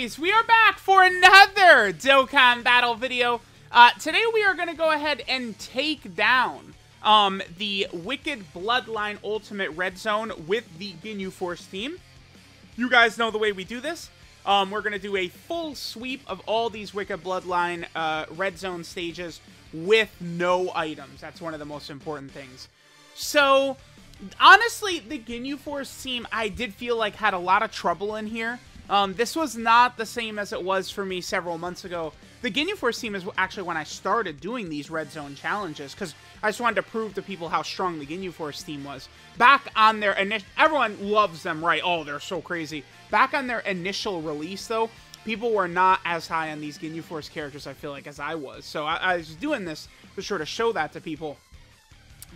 guys, we are back for another Dokkan Battle video. Uh, today we are going to go ahead and take down um, the Wicked Bloodline Ultimate Red Zone with the Ginyu Force team. You guys know the way we do this. Um, we're going to do a full sweep of all these Wicked Bloodline uh, Red Zone stages with no items. That's one of the most important things. So, honestly, the Ginyu Force team, I did feel like had a lot of trouble in here. Um, this was not the same as it was for me several months ago. The Ginyu Force team is actually when I started doing these Red Zone challenges, because I just wanted to prove to people how strong the Ginyu Force team was. Back on their initial... Everyone loves them, right? Oh, they're so crazy. Back on their initial release, though, people were not as high on these Ginyu Force characters, I feel like, as I was. So I, I was doing this to sort of show that to people.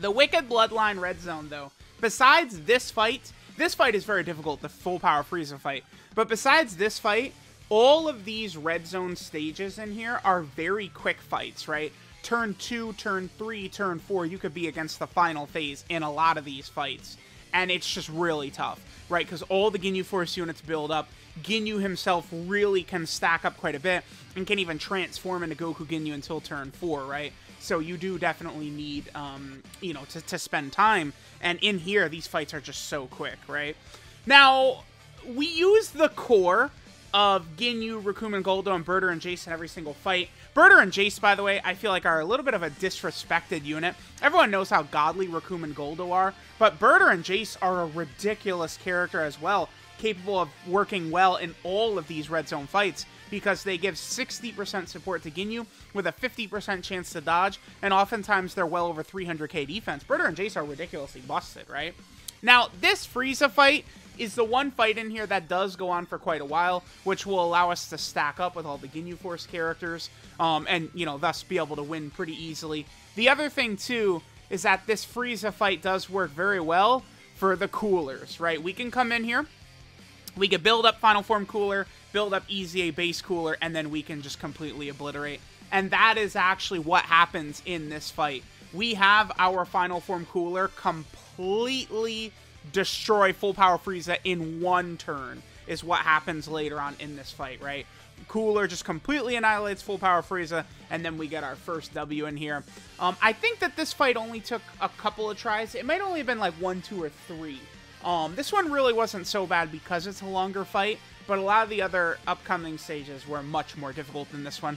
The Wicked Bloodline Red Zone, though, besides this fight, this fight is very difficult, the full power Frieza fight. But besides this fight, all of these red zone stages in here are very quick fights, right? Turn 2, turn 3, turn 4, you could be against the final phase in a lot of these fights. And it's just really tough, right? Because all the Ginyu Force units build up. Ginyu himself really can stack up quite a bit and can even transform into Goku Ginyu until turn 4, right? So you do definitely need, um, you know, to, to spend time. And in here, these fights are just so quick, right? Now, we use the core of Ginyu, Recoome, and Guldo, and Burter and Jace in every single fight. Burter and Jace, by the way, I feel like are a little bit of a disrespected unit. Everyone knows how godly Recoome and Guldo are, but Burter and Jace are a ridiculous character as well, capable of working well in all of these Red Zone fights because they give 60% support to Ginyu with a 50% chance to dodge, and oftentimes they're well over 300k defense. Burter and Jace are ridiculously busted, right? Now, this Frieza fight is the one fight in here that does go on for quite a while, which will allow us to stack up with all the Ginyu Force characters, um, and, you know, thus be able to win pretty easily. The other thing, too, is that this Frieza fight does work very well for the coolers, right? We can come in here, we can build up Final Form Cooler, build up EZA Base Cooler, and then we can just completely obliterate. And that is actually what happens in this fight. We have our Final Form Cooler completely destroy full power Frieza in one turn is what happens later on in this fight, right? Cooler just completely annihilates full power Frieza, and then we get our first W in here. Um, I think that this fight only took a couple of tries. It might only have been like one, two, or three. Um, this one really wasn't so bad because it's a longer fight, but a lot of the other upcoming stages were much more difficult than this one.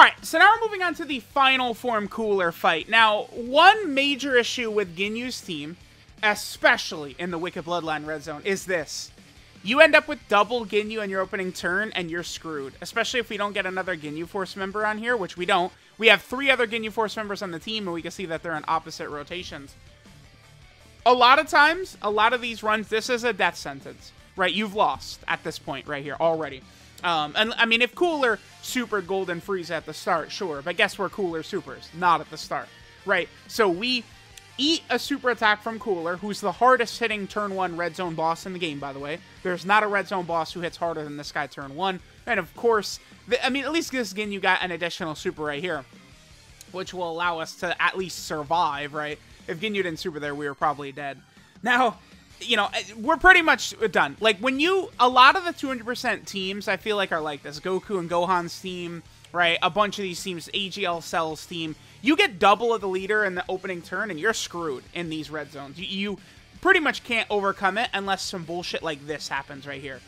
Alright, so now we're moving on to the final form cooler fight. Now, one major issue with Ginyu's team, especially in the Wicked Bloodline Red Zone, is this. You end up with double Ginyu in your opening turn, and you're screwed. Especially if we don't get another Ginyu Force member on here, which we don't. We have three other Ginyu Force members on the team, and we can see that they're in opposite rotations. A lot of times, a lot of these runs, this is a death sentence, right? You've lost at this point right here already. Um, and I mean, if Cooler super Golden Frieza at the start, sure. But guess where Cooler supers? Not at the start, right? So we eat a super attack from Cooler, who's the hardest hitting turn one red zone boss in the game, by the way. There's not a red zone boss who hits harder than this guy turn one. And of course, the, I mean, at least this again, you got an additional super right here, which will allow us to at least survive, right? If Ginyu didn't super there, we were probably dead. Now, you know, we're pretty much done. Like, when you, a lot of the 200% teams, I feel like are like this. Goku and Gohan's team, right? A bunch of these teams, AGL Cell's team, you get double of the leader in the opening turn, and you're screwed in these red zones. You, you pretty much can't overcome it unless some bullshit like this happens right here.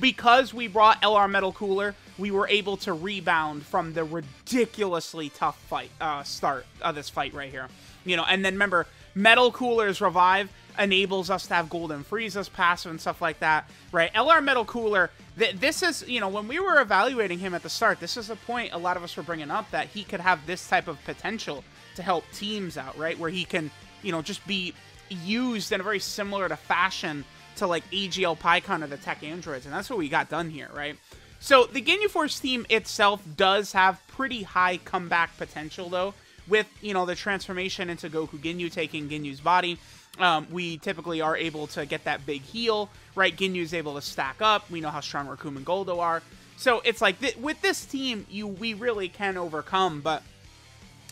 Because we brought LR Metal Cooler, we were able to rebound from the ridiculously tough fight uh, start of this fight right here. You know, and then remember, Metal Cooler's revive enables us to have Golden Frieza's passive and stuff like that, right? LR Metal Cooler, th this is, you know, when we were evaluating him at the start, this is a point a lot of us were bringing up that he could have this type of potential to help teams out, right? Where he can, you know, just be used in a very similar to fashion to like AGL Pikkon or the Tech Androids, and that's what we got done here, right? So the Ginyu Force team itself does have pretty high comeback potential, though, with, you know, the transformation into Goku Ginyu taking Ginyu's body um, we typically are able to get that big heal, right? Ginyu is able to stack up. We know how strong Recoome and Guldo are. So it's like, th with this team, you we really can overcome, but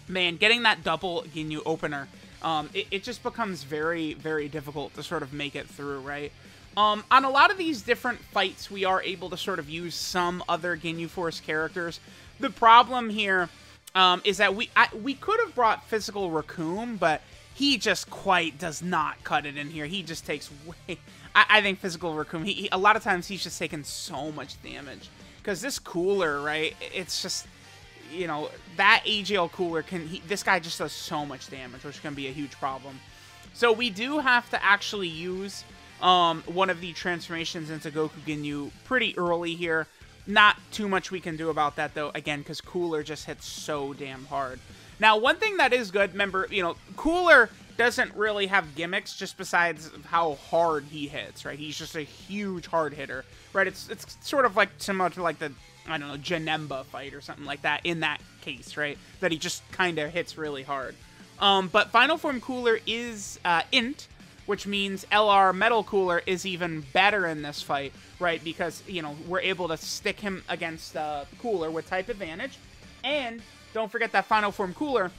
man, getting that double Ginyu opener, um, it, it, just becomes very, very difficult to sort of make it through, right? Um, on a lot of these different fights, we are able to sort of use some other Ginyu Force characters. The problem here um, is that we I, we could have brought Physical Recoome, but he just quite does not cut it in here. He just takes way... I, I think Physical Recoome, he, he, a lot of times he's just taking so much damage. Because this cooler, right, it's just, you know, that AGL cooler can... He, this guy just does so much damage, which can be a huge problem. So we do have to actually use um, one of the transformations into Goku Ginyu pretty early here. Not too much we can do about that, though, again, because Cooler just hits so damn hard. Now, one thing that is good, remember, you know, Cooler doesn't really have gimmicks just besides how hard he hits, right? He's just a huge hard hitter, right? It's it's sort of like similar to like the I don't know Janemba fight or something like that in that case, right? That he just kind of hits really hard. Um, but Final Form Cooler is uh, int, which means LR Metal Cooler is even better in this fight, right? Because you know we're able to stick him against uh, Cooler with type advantage, and don't forget that Final Form Cooler.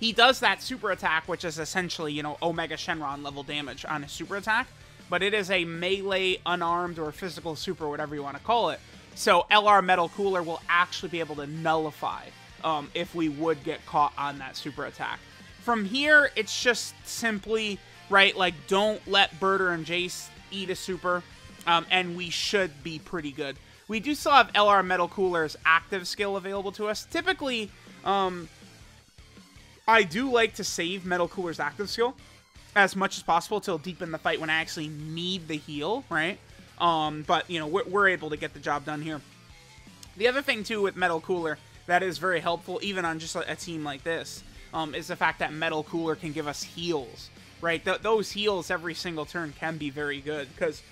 He does that super attack, which is essentially, you know, Omega Shenron level damage on his super attack. But it is a melee, unarmed, or physical super, whatever you want to call it. So LR Metal Cooler will actually be able to nullify um, if we would get caught on that super attack. From here, it's just simply, right, like, don't let Burter and Jace eat a super, um, and we should be pretty good. We do still have LR Metal Cooler's active skill available to us. Typically, um, I do like to save Metal Cooler's active skill as much as possible till deep in the fight when I actually need the heal, right? Um, but, you know, we're, we're able to get the job done here. The other thing, too, with Metal Cooler that is very helpful, even on just a, team like this, um, is the fact that Metal Cooler can give us heals, right? Th those heals every single turn can be very good, because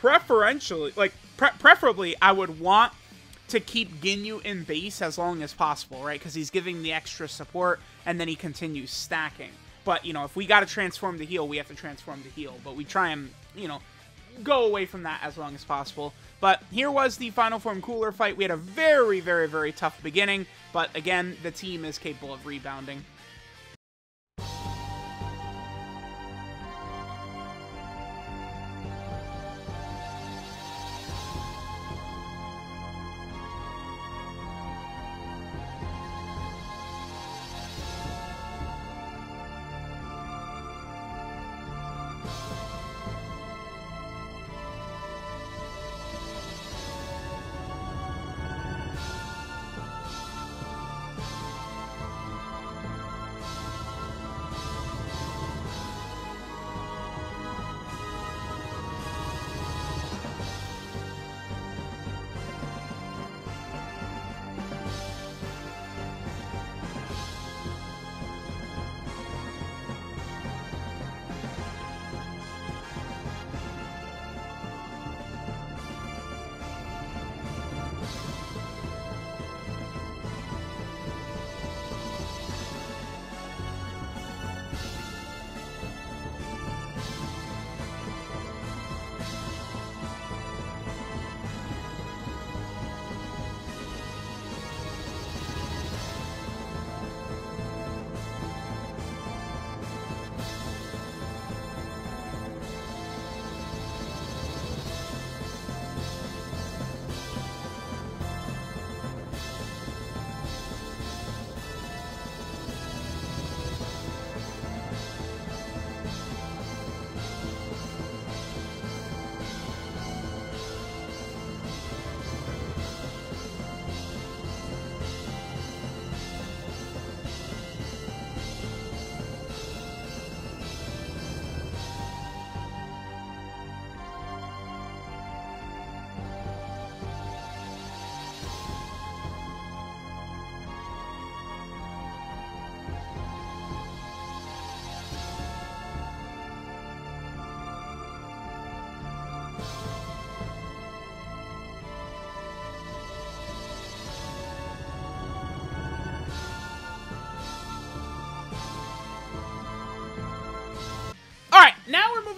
preferentially, like, pre preferably, I would want to keep Ginyu in base as long as possible, right? Because he's giving the extra support, and then he continues stacking. But, you know, if we got to transform the heal, we have to transform the heal. But we try and, you know, go away from that as long as possible. But here was the Final Form Cooler fight. We had a very, very, very tough beginning. But, again, the team is capable of rebounding.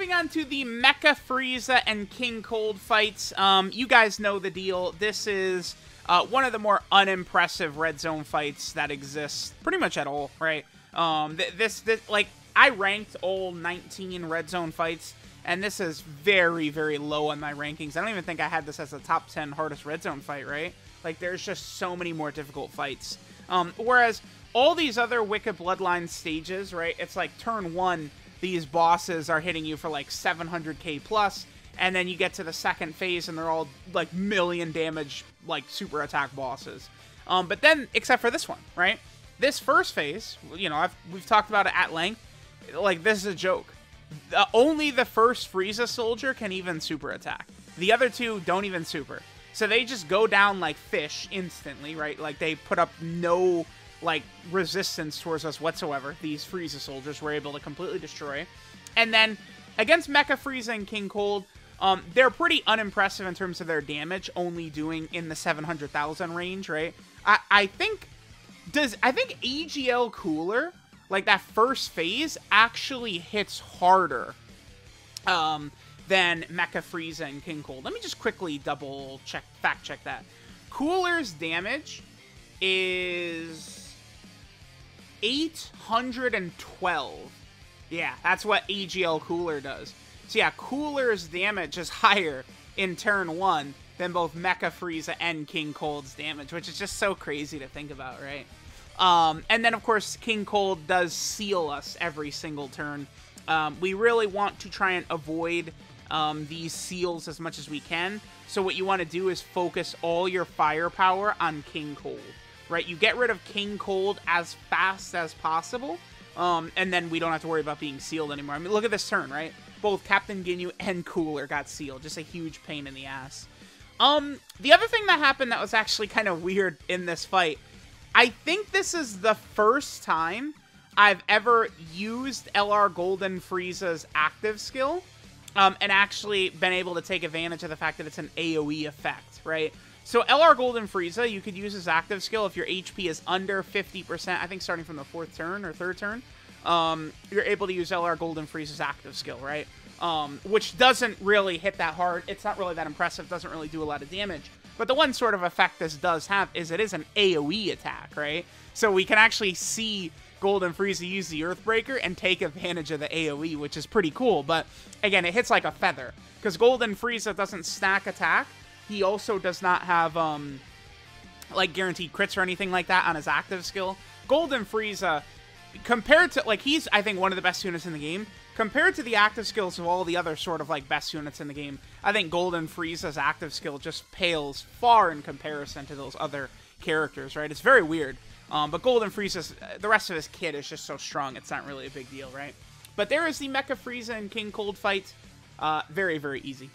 Moving on to the Mecha Frieza and King Cold fights. Um, you guys know the deal. This is uh, one of the more unimpressive Red Zone fights that exists pretty much at all, right? Um, th this, this, like, I ranked all 19 Red Zone fights, and this is very, very low on my rankings. I don't even think I had this as a top 10 hardest Red Zone fight, right? Like, there's just so many more difficult fights. Um, whereas all these other Wicked Bloodline stages, right? It's like turn one, these bosses are hitting you for like 700k plus, and then you get to the second phase and they're all like million damage, like super attack bosses. Um, but then, except for this one, right? This first phase, you know, I've, we've talked about it at length. Like, this is a joke. Only the first Frieza soldier can even super attack. The other two don't even super. So they just go down like fish instantly, right? Like they put up no like resistance towards us whatsoever. These Frieza soldiers were able to completely destroy. And then against Mecha Frieza and King Cold, um, they're pretty unimpressive in terms of their damage, only doing in the 700,000 range, right? I, I think does I think AGL Cooler, like that first phase, actually hits harder um, than Mecha Frieza and King Cold. Let me just quickly double check, fact check that. Cooler's damage is 812. Yeah, that's what AGL Cooler does. So yeah, Cooler's damage is higher in turn one than both Mecha Frieza and King Cold's damage, which is just so crazy to think about, right? Um, and then, of course, King Cold does seal us every single turn. Um, we really want to try and avoid um, these seals as much as we can. So what you want to do is focus all your firepower on King Cold, right? You get rid of King Cold as fast as possible, um, and then we don't have to worry about being sealed anymore. I mean, look at this turn, right? Both Captain Ginyu and Cooler got sealed. Just a huge pain in the ass. Um, the other thing that happened that was actually kind of weird in this fight, I think this is the first time I've ever used LR Golden Frieza's active skill um, and actually been able to take advantage of the fact that it's an AoE effect, right? So LR Golden Frieza, you could use his active skill if your HP is under 50%, I think starting from the fourth turn or third turn, um, you're able to use LR Golden Frieza's active skill, right? Um, which doesn't really hit that hard. It's not really that impressive, doesn't really do a lot of damage. But the one sort of effect this does have is it is an AoE attack, right? So we can actually see Golden Frieza use the Earthbreaker and take advantage of the AoE, which is pretty cool. But again, it hits like a feather. Because Golden Frieza doesn't stack attack. He also does not have, um, like, guaranteed crits or anything like that on his active skill. Golden Frieza, compared to, like, he's, I think, one of the best units in the game. Compared to the active skills of all the other sort of, like, best units in the game, I think Golden Frieza's active skill just pales far in comparison to those other characters, right? It's very weird. Um, but Golden Frieza, the rest of his kit is just so strong, it's not really a big deal, right? But there is the Mecha Frieza and King Cold fight. Uh, very, very easy.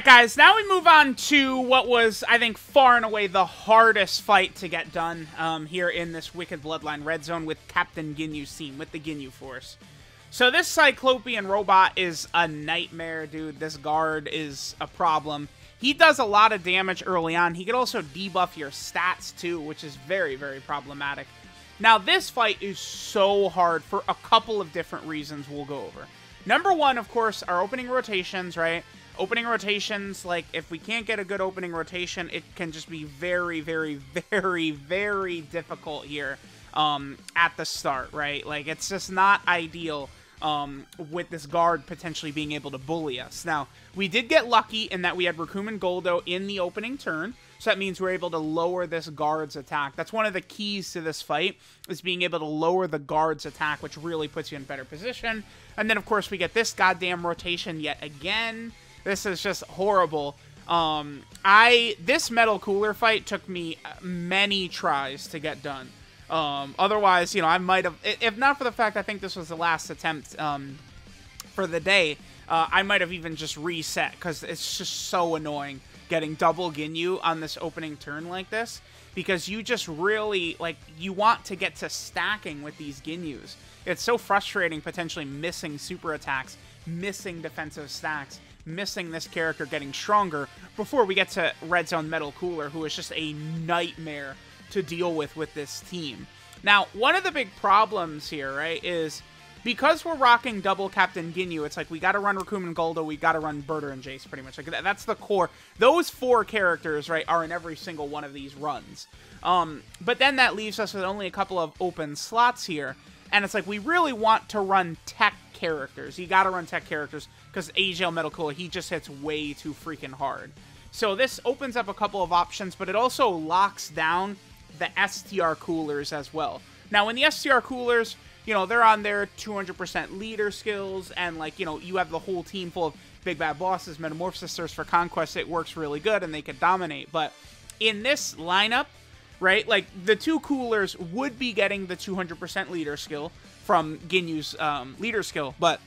Alright, guys, now we move on to what was, I think, far and away the hardest fight to get done um, here in this Wicked Bloodline Red Zone with Captain Ginyu's team, with the Ginyu Force. So this Cyclopean robot is a nightmare, dude. This guard is a problem. He does a lot of damage early on. He could also debuff your stats, too, which is very, very problematic. Now, this fight is so hard for a couple of different reasons we'll go over. Number one, of course, our opening rotations, right? Opening rotations, like, if we can't get a good opening rotation, it can just be very, very, very, very difficult here um, at the start, right? Like, it's just not ideal um, with this guard potentially being able to bully us. Now, we did get lucky in that we had Recoome and Guldo in the opening turn, so that means we're able to lower this guard's attack. That's one of the keys to this fight, is being able to lower the guard's attack, which really puts you in better position. And then, of course, we get this goddamn rotation yet again. This is just horrible. Um, I This Metal Cooler fight took me many tries to get done. Um, otherwise, you know, I might have, if not for the fact I think this was the last attempt um, for the day, uh, I might have even just reset because it's just so annoying getting double Ginyu on this opening turn like this because you just really, like, you want to get to stacking with these Ginyus. It's so frustrating potentially missing super attacks, missing defensive stacks, missing this character getting stronger before we get to Red Zone Metal Cooler, who is just a nightmare to deal with with this team. Now, one of the big problems here, right, is because we're rocking double Captain Ginyu, it's like we got to run Recoome and Guldo, we got to run Burter and Jace, pretty much. Like that, that's the core. Those four characters, right, are in every single one of these runs. Um, but then that leaves us with only a couple of open slots here, and it's like we really want to run tech characters. You got to run tech characters because AGL Metal Cooler, he just hits way too freaking hard. So this opens up a couple of options, but it also locks down the STR coolers as well. Now, when the STR coolers, you know, they're on their 200% leader skills, and, like, you know, you have the whole team full of big bad bosses, Metamorphosis Thirst for Conquest, it works really good, and they can dominate. But in this lineup, right, like, the two coolers would be getting the 200% leader skill from Ginyu's um, leader skill, but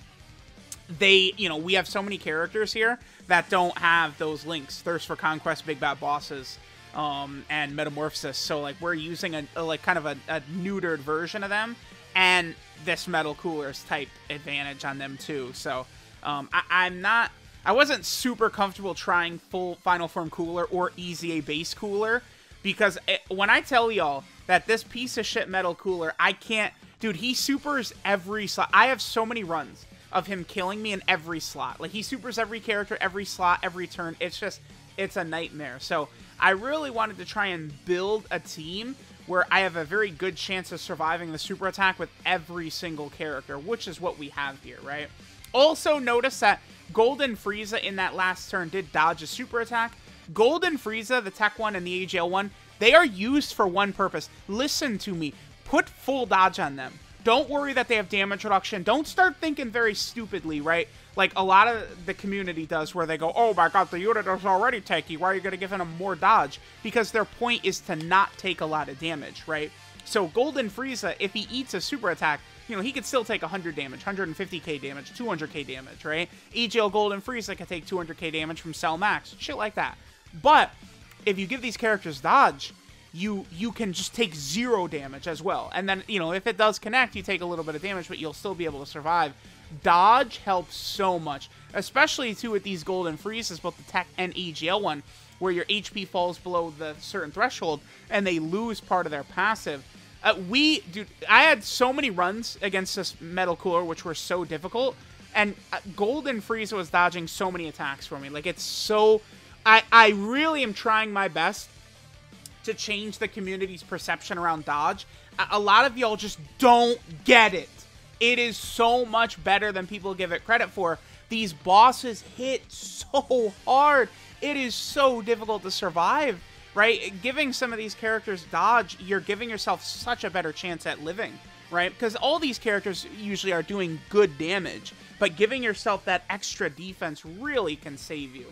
they, you know, we have so many characters here that don't have those links. Thirst for Conquest, Big Bad Bosses, um, and Metamorphosis. So like we're using a, a like kind of a, a, neutered version of them, and this Metal Cooler's type advantage on them too. So um, I, am not. I wasn't super comfortable trying full Final Form Cooler or EZA base Cooler because it, when I tell y'all that this piece of shit Metal Cooler, I can't. Dude, he supers every slot. I have so many runs of him killing me in every slot. Like he supers every character, every slot, every turn. It's just, it's a nightmare. So I really wanted to try and build a team where I have a very good chance of surviving the super attack with every single character, which is what we have here, right? Also, notice that Golden Frieza in that last turn did dodge a super attack. Golden Frieza, the tech one and the AGL one, they are used for one purpose. Listen to me. Put full dodge on them. Don't worry that they have damage reduction. Don't start thinking very stupidly, right? like a lot of the community does where they go, oh my god, the unit is already tanky, why are you going to give him more dodge? Because their point is to not take a lot of damage, right? So Golden Frieza, if he eats a super attack, you know, he could still take 100 damage, 150k damage, 200k damage, right? AGL Golden Frieza can take 200k damage from Cell Max, shit like that. But if you give these characters dodge, you you can just take zero damage as well. And then, you know, if it does connect, you take a little bit of damage, but you'll still be able to survive Dodge helps so much, especially too with these golden Friezas, both the tech and AGL one, where your HP falls below the certain threshold and they lose part of their passive. Uh, we, dude, I had so many runs against this Metal Cooler, which were so difficult, and uh, Golden Frieza was dodging so many attacks for me. Like, it's so... I, I really am trying my best to change the community's perception around dodge. A, lot of y'all just don't get it. It is so much better than people give it credit for. These bosses hit so hard. It is so difficult to survive, right? Giving some of these characters dodge, you're giving yourself such a better chance at living, right? Because all these characters usually are doing good damage, but giving yourself that extra defense really can save you.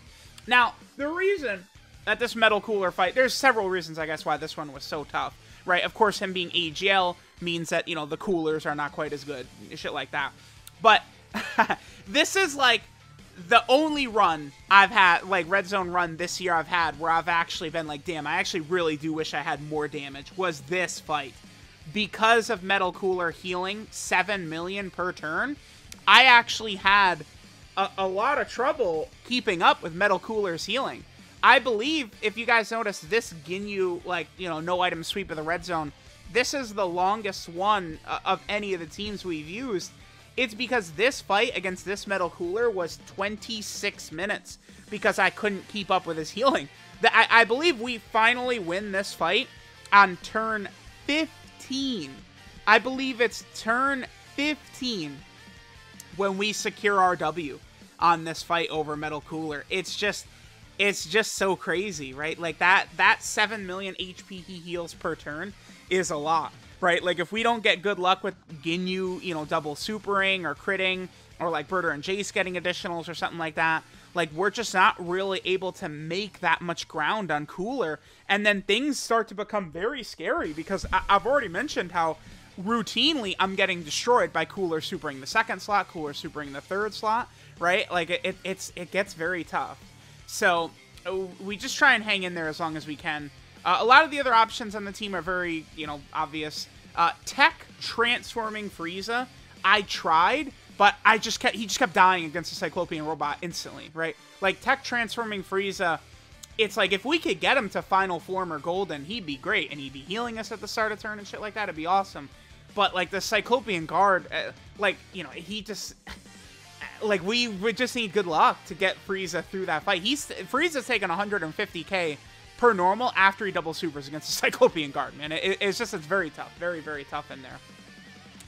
Now, the reason that this Metal Cooler fight, there's several reasons, I guess, why this one was so tough, right? Of course, him being AGL means that, you know, the coolers are not quite as good, shit like that. But this is like the only run I've had, like red zone run this year I've had, where I've actually been like, damn, I actually really do wish I had more damage, was this fight. Because of Metal Cooler healing 7 million per turn, I actually had a, a lot of trouble keeping up with Metal Cooler's healing. I believe, if you guys notice, this Ginyu, like, you know, no item sweep of the red zone, this is the longest one uh, of any of the teams we've used it's because this fight against this Metal Cooler was 26 minutes because I couldn't keep up with his healing. I, I believe we finally win this fight on turn 15. I believe it's turn 15 when we secure our W on this fight over Metal Cooler. It's just it's just so crazy, right? Like that that 7 million HP he heals per turn is a lot right? Like if we don't get good luck with Ginyu, you know, double supering or critting, or like Burter and Jace getting additionals or something like that, like we're just not really able to make that much ground on Cooler, and then things start to become very scary because I- have already mentioned how routinely I'm getting destroyed by Cooler supering the second slot, Cooler supering the third slot, right? Like it, it it's it gets very tough. So we just try and hang in there as long as we can. Uh, a lot of the other options on the team are very, you know, obvious. Uh, tech transforming Frieza, I tried, but I just kept he just kept dying against the Cyclopean robot instantly, right? Like tech transforming Frieza, it's like if we could get him to final form or golden, he'd be great, and he'd be healing us at the start of turn and shit like that. It'd be awesome. But like the Cyclopean guard, uh, like you know, he just like we would just need good luck to get Frieza through that fight. He's Frieza's taking 150k per normal after he double supers against the Cyclopean Guard, man. It, it's just, it's very tough. Very, very tough in there.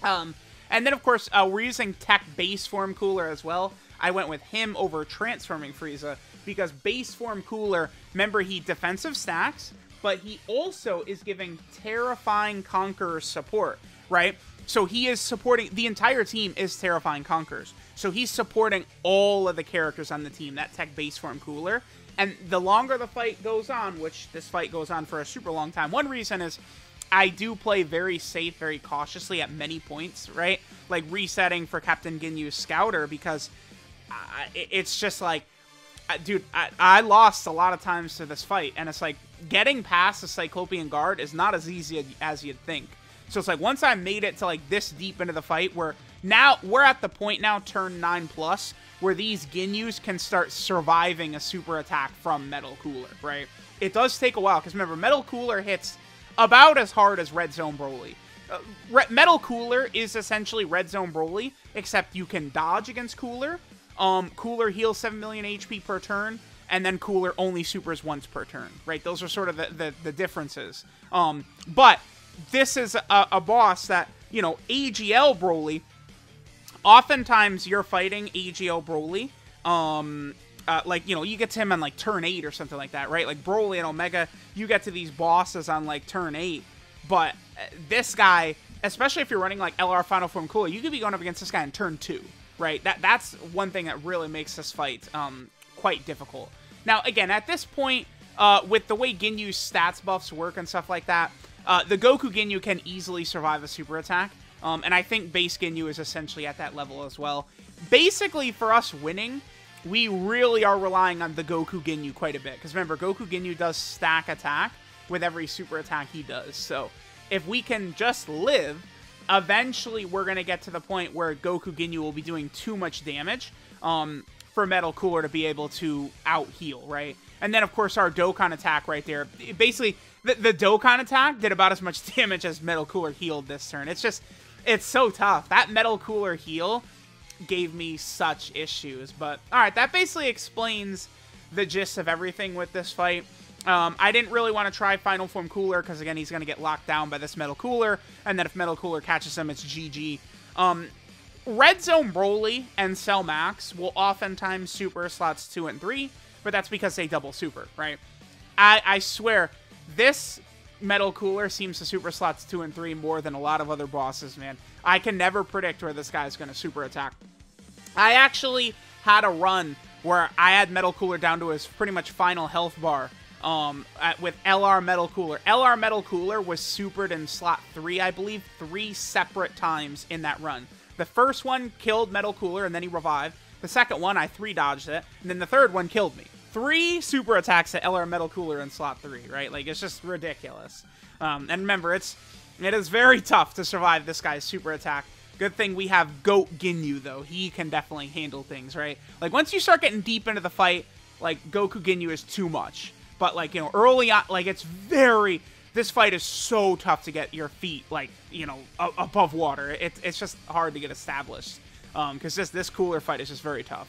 Um, and then, of course, uh, we're using Tech Base Form Cooler as well. I went with him over Transforming Frieza because Base Form Cooler, remember, he defensive stacks, but he also is giving Terrifying Conqueror support, right? So he is supporting, the entire team is Terrifying Conquerors. So he's supporting all of the characters on the team, that Tech Base Form Cooler. And the longer the fight goes on, which this fight goes on for a super long time, one reason is I do play very safe, very cautiously at many points, right? Like resetting for Captain Ginyu's Scouter because uh, I, it's just like, uh, dude, I, I, lost a lot of times to this fight, and it's like getting past the Cyclopean Guard is not as easy as you'd think. So it's like once I made it to like this deep into the fight where now we're at the point now, turn 9 plus, where these Ginyus can start surviving a super attack from Metal Cooler, right? It does take a while, because remember, Metal Cooler hits about as hard as Red Zone Broly. Uh, Re Metal Cooler is essentially Red Zone Broly, except you can dodge against Cooler. Um, Cooler heals 7 million HP per turn, and then Cooler only supers once per turn, right? Those are sort of the, the, the differences. Um, but this is a, a boss that, you know, AGL Broly oftentimes you're fighting AGL Broly. Um, uh, like you know, you get to him on like turn eight or something like that, right? Like Broly and Omega, you get to these bosses on like turn eight. But uh, this guy, especially if you're running like LR Final Form Cooler, you could be going up against this guy in turn two, right? That that's one thing that really makes this fight um, quite difficult. Now, again, at this point, uh, with the way Ginyu's stats buffs work and stuff like that, uh, the Goku Ginyu can easily survive a super attack. Um, and I think base Ginyu is essentially at that level as well. Basically, for us winning, we really are relying on the Goku Ginyu quite a bit. Because remember, Goku Ginyu does stack attack with every super attack he does. So if we can just live, eventually we're going to get to the point where Goku Ginyu will be doing too much damage um, for Metal Cooler to be able to out heal, right? And then, of course, our Dokkan attack right there. Basically, the, the Dokkan attack did about as much damage as Metal Cooler healed this turn. It's just it's so tough. That Metal Cooler heal gave me such issues. But, alright, that basically explains the gist of everything with this fight. Um, I didn't really want to try Final Form Cooler, because again, he's going to get locked down by this Metal Cooler, and then if Metal Cooler catches him, it's GG. Um, Red Zone Broly and Cell Max will oftentimes super slots 2 and 3, but that's because they double super, right? I, I swear, this Metal Cooler seems to super slots 2 and 3 more than a lot of other bosses, man. I can never predict where this guy's going to super attack. I actually had a run where I had Metal Cooler down to his pretty much final health bar um, at, with LR Metal Cooler. LR Metal Cooler was supered in slot 3, I believe, three separate times in that run. The first one killed Metal Cooler, and then he revived. The second one, I three dodged it, and then the third one killed me. Three super attacks at LR Metal Cooler in slot three, right? Like it's just ridiculous. Um, and remember, it's it is very tough to survive this guy's super attack. Good thing we have Goku Ginyu though. He can definitely handle things, right? Like once you start getting deep into the fight, like Goku Ginyu is too much. But like you know, early on, like it's very. This fight is so tough to get your feet like you know above water. It's it's just hard to get established because um, this this cooler fight is just very tough.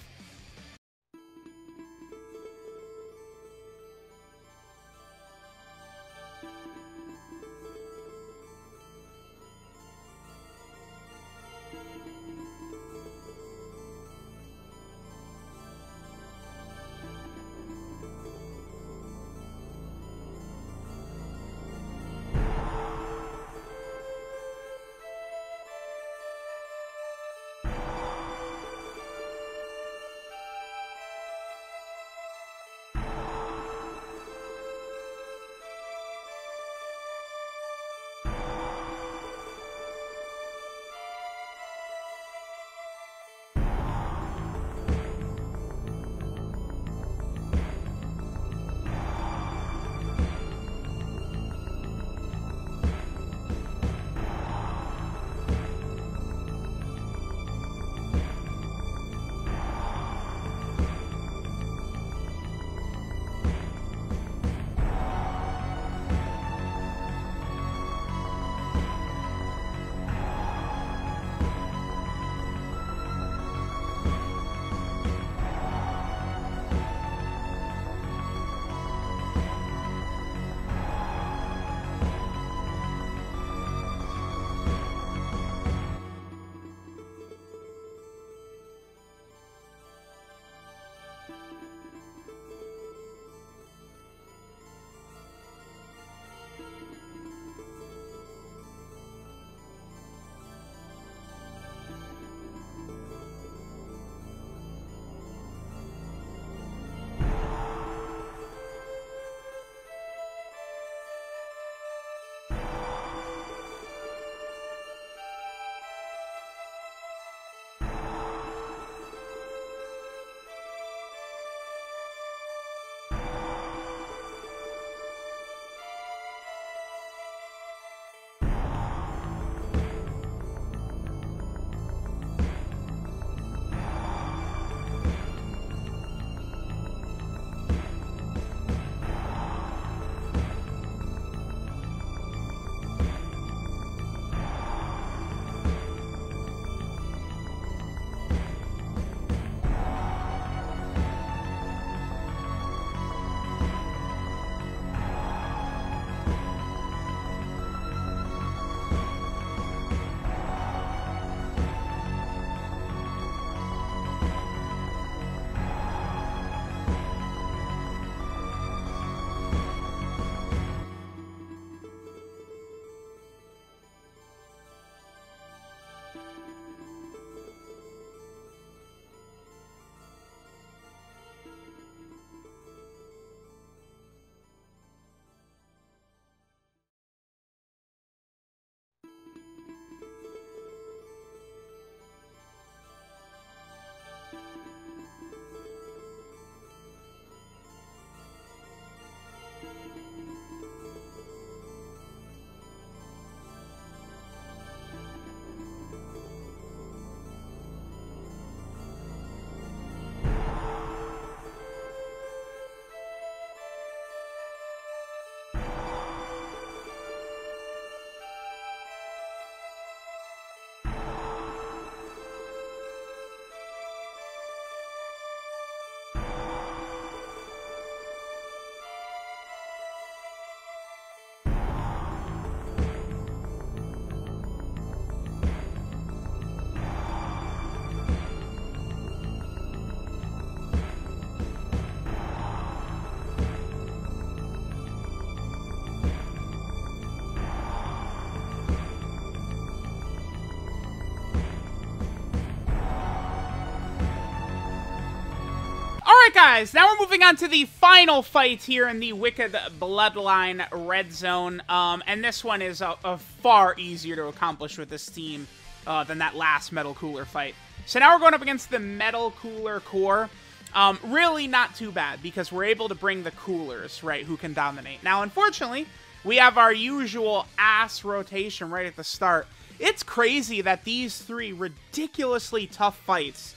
Guys, now we're moving on to the final fight here in the Wicked Bloodline Red Zone. Um, and this one is a, far easier to accomplish with this team uh, than that last Metal Cooler fight. So now we're going up against the Metal Cooler Core. Um, really not too bad because we're able to bring the coolers, right, who can dominate. Now, unfortunately, we have our usual ass rotation right at the start. It's crazy that these three ridiculously tough fights,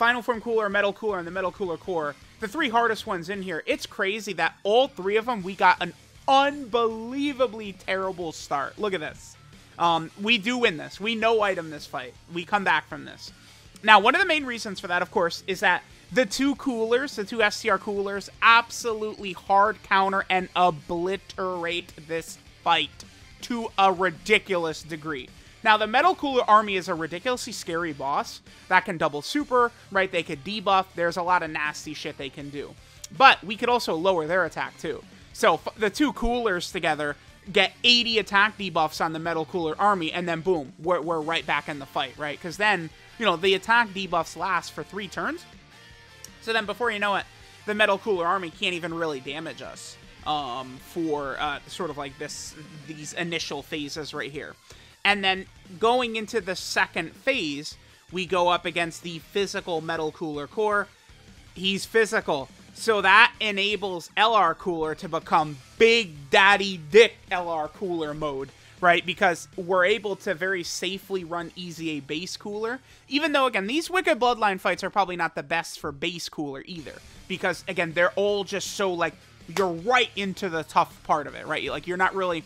Final Form Cooler, Metal Cooler, and the Metal Cooler Core, the three hardest ones in here, it's crazy that all three of them, we got an unbelievably terrible start. Look at this. Um, we do win this. We no item this fight. We come back from this. Now, one of the main reasons for that, of course, is that the two coolers, the two STR coolers, absolutely hard counter and obliterate this fight to a ridiculous degree. Now, the Metal Cooler Army is a ridiculously scary boss that can double super, right? They could debuff. There's a lot of nasty shit they can do. But we could also lower their attack, too. So the two coolers together get 80 attack debuffs on the Metal Cooler Army, and then boom, we're, we're right back in the fight, right? Because then, you know, the attack debuffs last for three turns. So then before you know it, the Metal Cooler Army can't even really damage us um, for uh, sort of like this these initial phases right here. And then going into the second phase, we go up against the physical Metal Cooler Core. He's physical. So that enables LR Cooler to become Big Daddy Dick LR Cooler mode, right? Because we're able to very safely run EZA base cooler. Even though, again, these Wicked Bloodline fights are probably not the best for base cooler either. Because, again, they're all just so, like, you're right into the tough part of it, right? Like, you're not really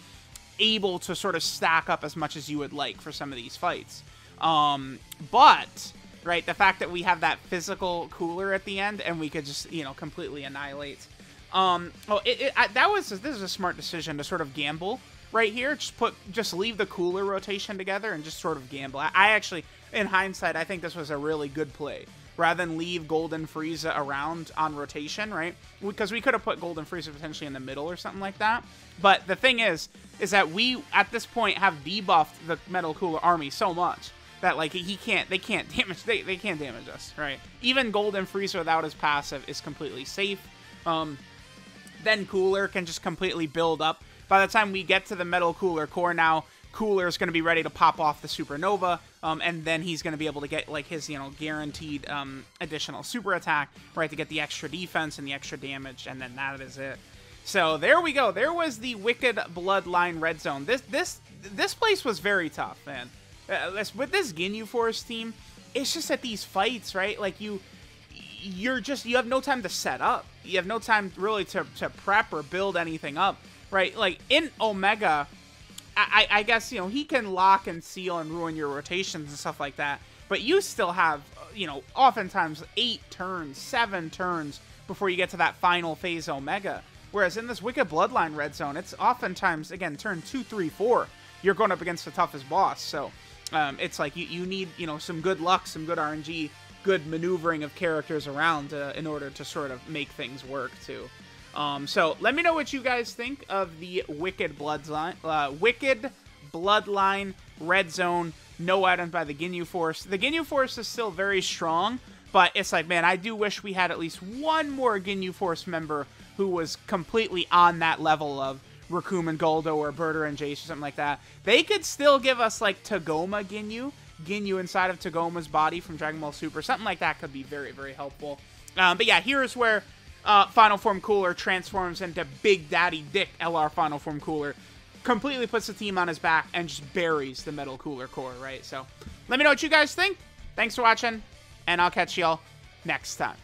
able to sort of stack up as much as you would like for some of these fights. Um, but right? The fact that we have that physical cooler at the end and we could just, you know, completely annihilate. Um, oh, it, it I, that was, this is a smart decision to sort of gamble right here. Just put, just leave the cooler rotation together and just sort of gamble. I, I actually, in hindsight, I think this was a really good play. Rather than leave Golden Frieza around on rotation, right? Because we could have put Golden Frieza potentially in the middle or something like that. But the thing is, is that we, at this point, have debuffed the Metal Cooler Army so much that like he can't they can't damage they, they can't damage us right even golden Frieza without his passive is completely safe um then cooler can just completely build up by the time we get to the metal cooler core now cooler is going to be ready to pop off the supernova um, and then he's going to be able to get like his you know guaranteed um, additional super attack right to get the extra defense and the extra damage and then that is it so there we go there was the wicked bloodline red zone this this this place was very tough man uh, with this Ginyu Force team, it's just that these fights, right? Like you, you're just you have no time to set up. You have no time really to to prep or build anything up, right? Like in Omega, I, I guess you know he can lock and seal and ruin your rotations and stuff like that. But you still have you know oftentimes eight turns, seven turns before you get to that final phase Omega. Whereas in this Wicked Bloodline Red Zone, it's oftentimes again turn two, three, four. You're going up against the toughest boss, so um, it's like you, you need you know some good luck, some good RNG, good maneuvering of characters around uh, in order to sort of make things work too. Um, so let me know what you guys think of the Wicked Bloodline, uh, Wicked Bloodline Red Zone. No items by the Ginyu Force. The Ginyu Force is still very strong, but it's like, man, I do wish we had at least one more Ginyu Force member who was completely on that level of Recoome and Guldo or Burter and Jeice or something like that, they could still give us like Tagoma Ginyu, Ginyu inside of Tagoma's body from Dragon Ball Super. Something like that could be very, very helpful. Um, but yeah, here's where uh, Final Form Cooler transforms into Big Daddy Dick LR Final Form Cooler. Completely puts the team on his back and just buries the Metal Cooler core, right? So let me know what you guys think. Thanks for watching, and I'll catch y'all next time.